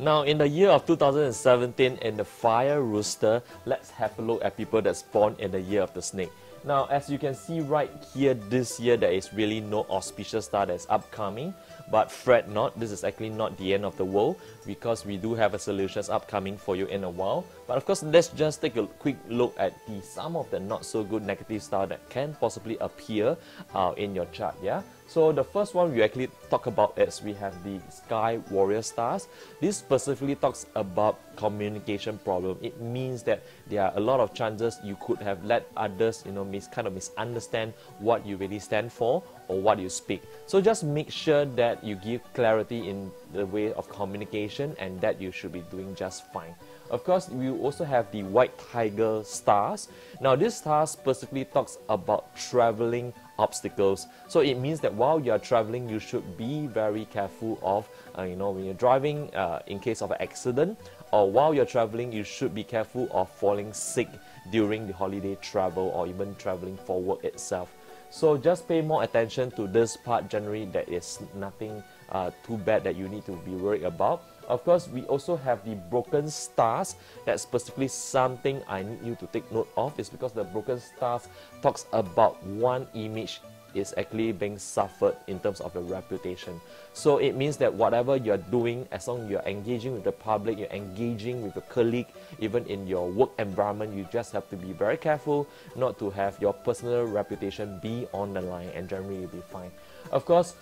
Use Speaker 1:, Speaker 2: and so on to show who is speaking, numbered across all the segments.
Speaker 1: Now, in the year of 2017, in the fire rooster, let's have a look at people that's born in the year of the snake. Now, as you can see right here, this year there is really no auspicious star that's upcoming. But fret not, this is actually not the end of the world because we do have a solutions upcoming for you in a while. But of course, let's just take a quick look at the some of the not so good negative star that can possibly appear uh, in your chart. Yeah. So the first one we actually talk about is we have the Sky Warrior stars. This specifically talks about communication problem. It means that there are a lot of chances you could have let others, you know, mis kind of misunderstand what you really stand for or what you speak. So just make sure that you give clarity in the way of communication and that you should be doing just fine. Of course, we also have the White Tiger stars. Now, this star specifically talks about traveling obstacles. So it means that while you are traveling, you should be very careful of, uh, you know, when you're driving uh, in case of an accident, or while you're traveling, you should be careful of falling sick during the holiday travel or even traveling for work itself. So just pay more attention to this part. Generally, there is nothing uh, too bad that you need to be worried about. Of course, we also have the broken stars. That's specifically something I need you to take note of. Is because the broken stars talks about one image is actually being suffered in terms of your reputation. So it means that whatever you're doing, as long as you're engaging with the public, you're engaging with your colleague, even in your work environment, you just have to be very careful not to have your personal reputation be on the line and generally you'll be fine. Of course,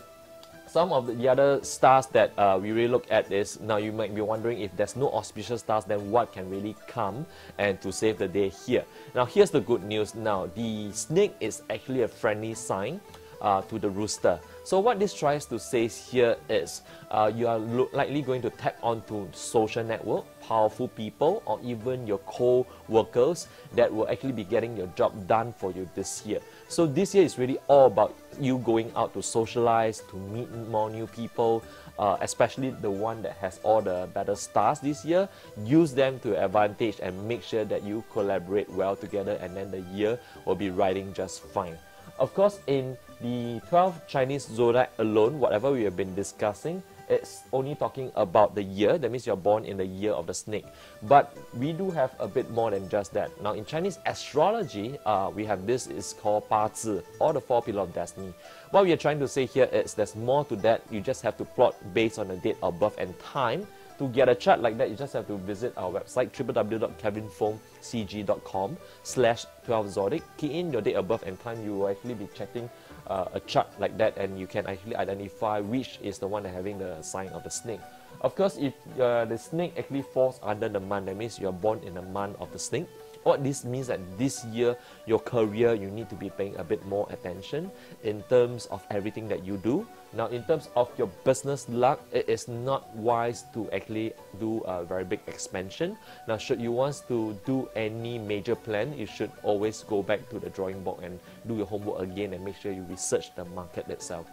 Speaker 1: some of the other stars that uh, we really look at is now you might be wondering if there's no auspicious stars then what can really come and to save the day here? Now here's the good news now. The snake is actually a friendly sign uh, to the rooster so what this tries to say here is uh, you are likely going to tap onto social network, powerful people, or even your co-workers that will actually be getting your job done for you this year. So this year is really all about you going out to socialize, to meet more new people, uh, especially the one that has all the better stars this year. Use them to advantage and make sure that you collaborate well together and then the year will be riding just fine. Of course, in the 12 Chinese zodiac alone, whatever we have been discussing, it's only talking about the year. That means you're born in the year of the snake. But we do have a bit more than just that. Now, in Chinese astrology, uh, we have this is called Bazi, or the four pillar of destiny. What we are trying to say here is there's more to that. You just have to plot based on the date of birth and time to get a chart like that, you just have to visit our website www.kevinfoongcg.com slash 12 zodiac. Key in your date of birth and time, you will actually be checking uh, a chart like that and you can actually identify which is the one having the sign of the snake. Of course, if uh, the snake actually falls under the month, that means you're born in the month of the snake. What this means that this year, your career, you need to be paying a bit more attention in terms of everything that you do. Now, in terms of your business luck, it is not wise to actually do a very big expansion. Now, should you want to do any major plan, you should always go back to the drawing board and do your homework again and make sure you research the market itself.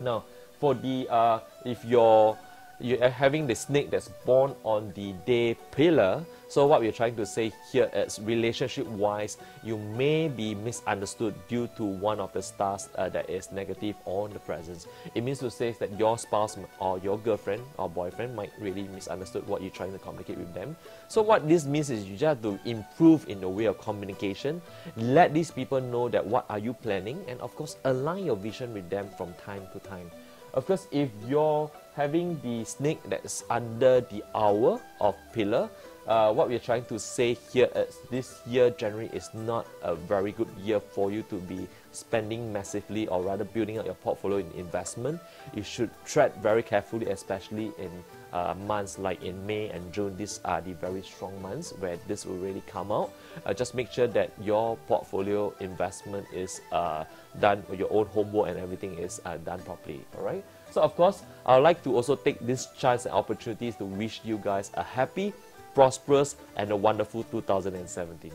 Speaker 1: Now, for the uh, if your you are having the snake that's born on the day pillar. So what we're trying to say here is relationship wise, you may be misunderstood due to one of the stars uh, that is negative on the presence. It means to say that your spouse or your girlfriend or boyfriend might really misunderstood what you're trying to communicate with them. So what this means is you just have to improve in the way of communication. Let these people know that what are you planning and of course align your vision with them from time to time. Of course, if you're having the snake that's under the hour of pillar, uh, what we're trying to say here is this year January is not a very good year for you to be spending massively or rather building up your portfolio in investment. You should tread very carefully, especially in uh, months like in May and June. These are the very strong months where this will really come out. Uh, just make sure that your portfolio investment is uh, done, your own homework and everything is uh, done properly. All right. So of course, I would like to also take this chance and opportunities to wish you guys a happy, prosperous, and a wonderful 2017.